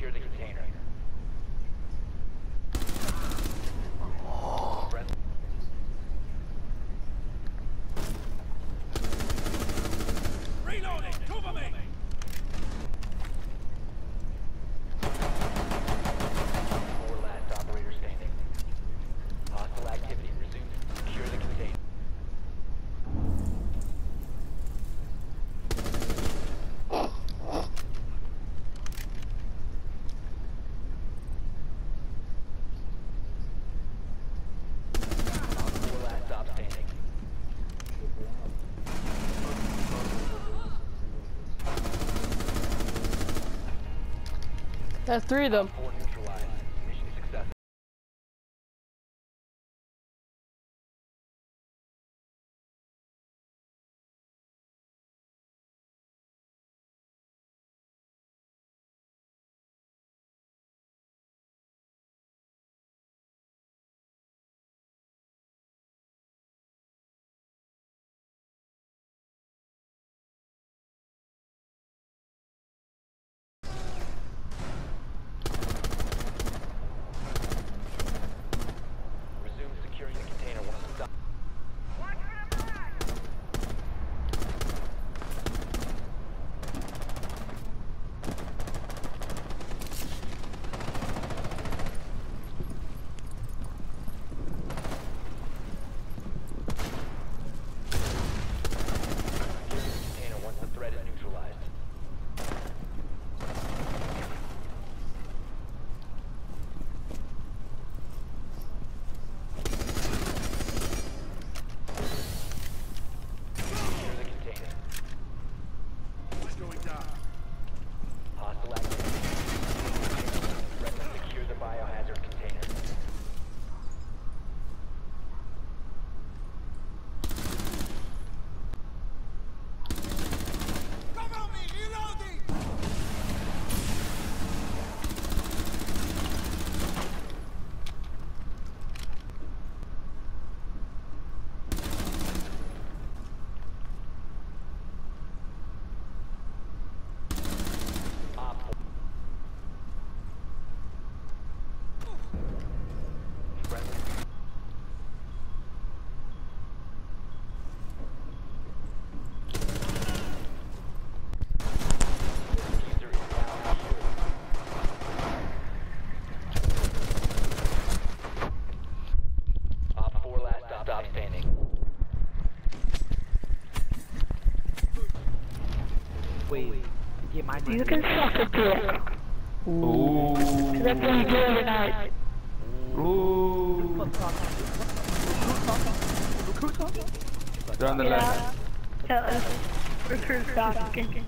secure the container. That's three of them. Wait, get my You can suck a dick. Ooh. That's what you do every night. Ooh. They're on the Yeah. left. Tell us. Recruit talking.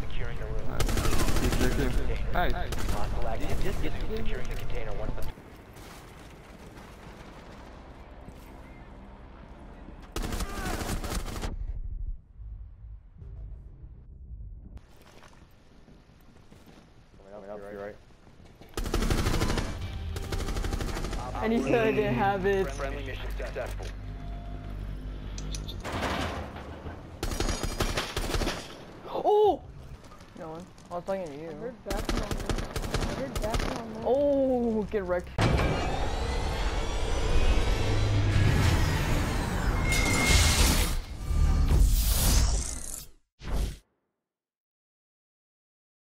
Securing the room. Keep looking. Nice. Hostile activity. Securing the container once the And he said I didn't have it. friendly mission successful. Oh! No one. I was talking to you. Oh, get wrecked.